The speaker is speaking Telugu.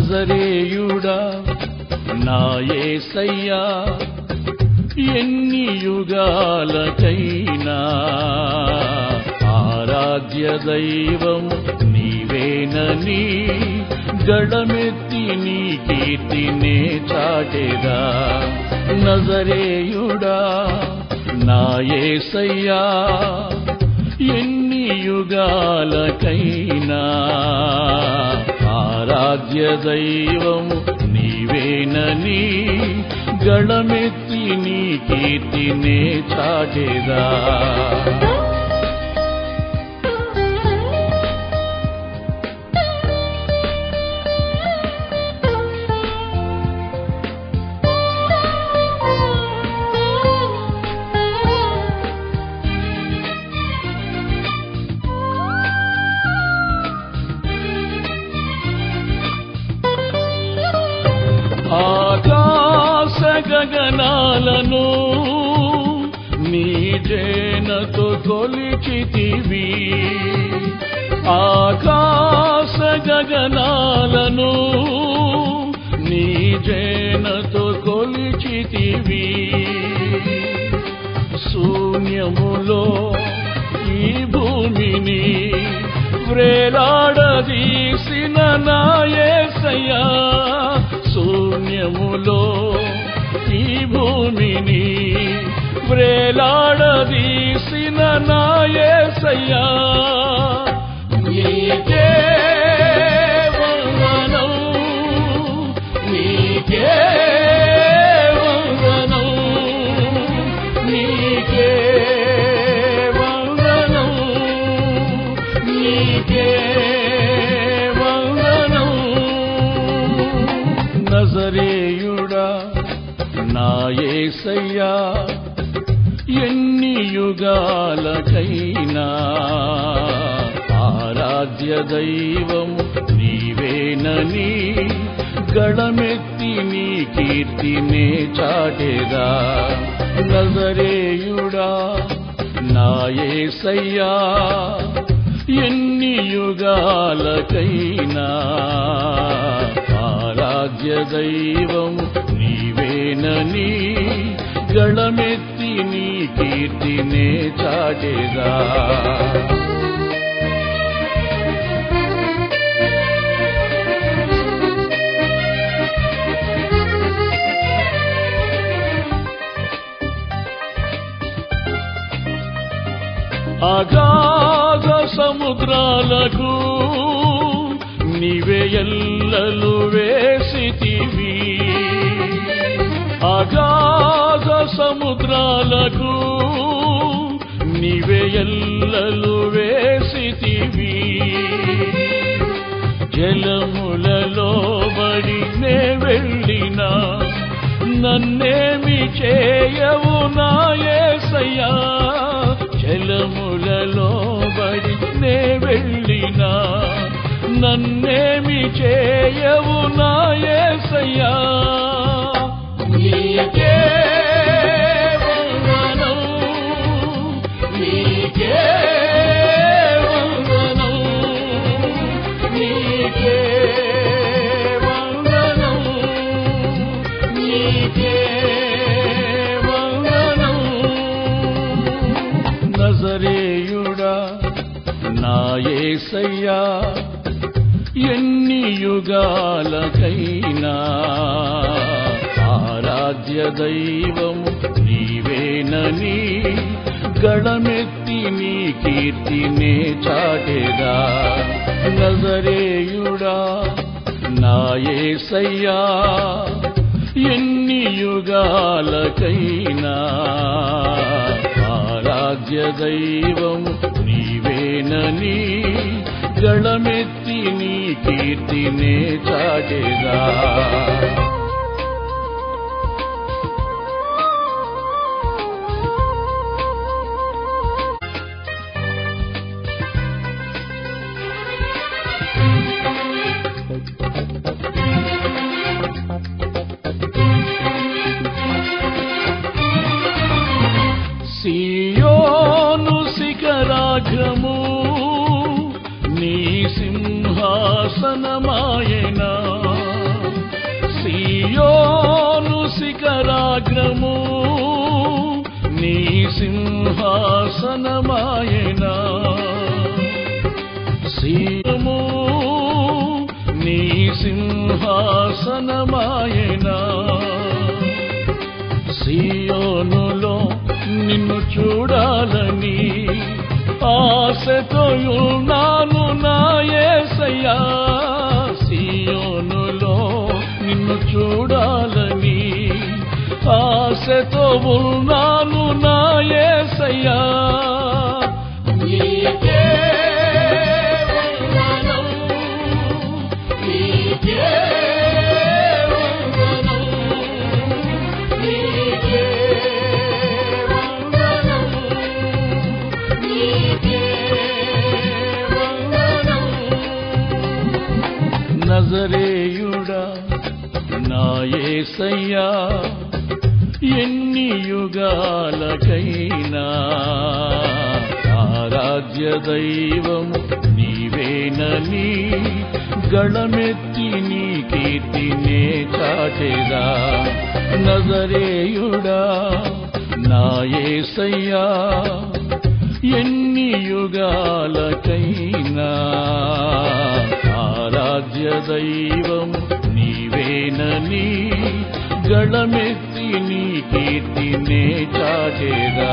నజరేయుడా నా యేసయ్యా ఎన్ని యుగాలకైనా ఆరాధ్య దైవం నీవేనని గడమెత్తి నీ కీర్తినే చాటెదా. నజరేయుడా నా యేసయ్యా ఎన్ని యుగాలకైనా ఆరాధ్య దైవము నీవేనని గళమెత్తి నీ కీర్తినే చాటేదా? ఆకాశ గగనాలను నీజేనతో కొలిచితివి ఆకాశ గగనాలను నీజేనతో కొలిచితివి శూన్యములో ఈ భూమిని వ్రేలాడదీసిన నాయసయ్యా శూన్యములో ఈ భూమిని వ్రేలాడదీసిన నాయసయ్యా నా ఎన్ని యుగాలకైనా ఆరాధ్య దైవం నీవేనని గడమెత్తి నీ కీర్తినే చాటేదా. నజరేయుడా నా ఎన్ని యుగాలకైనా ఆరాధ్య దైవం నీవేనని గళమెత్తి నీ కీర్తినే చాటేదా. అగాధ సముద్రాలకు నీవే ఎల్లలు వేసితివి. అగాధ సముద్రాలకు నీవే ఎల్లలు వేసితివి. జలములలో బడి నే వెళ్ళినా నన్నేమి చేయవు నాయసయ్యా జలములలో బడి నే వెళ్ళినా నన్నేమి చేయవు నాయసయ్యా నీకే వందనం నీకే వందనం నీకే వందనం నీకే వందనం నజరేయుడా నా ఎన్ని యుగాలకైనా ఆరాధ్య దైవము నీవేనని గళమెత్తి నీ కీర్తినే చాటెదా. నజరేయుడా నాయేసయ్యా ఎన్ని యుగాలకైనా ఆరాధ్య దైవము నీవేనని గళమెత్తి నీ కీర్తినే చాటేదా thank you నీ సింహాసనమాయనా సియోను శిఖరాగ్రము నీ సింహాసనమాయనా? సీయము నీ సింహాసనమాయనా? సియోనులో నిన్ను చూడాలని ఆశతో ఉన్నాను యేసయ్యా సియోనులో నిన్ను చూడాలని ఆశతో ఉన్నా. ఏసయ్యా ఎన్ని యుగాలకైనా ఆరాధ్య దైవము నీవేనని గళమెత్తి నీ కీర్తినే చాటెదా. నజరేయుడా నా యేసయ్యా ఎన్ని యుగాలకైనా ఆరాధ్య దైవం నీవేనని గళమెత్తి నీ కీర్తినే చాటేదా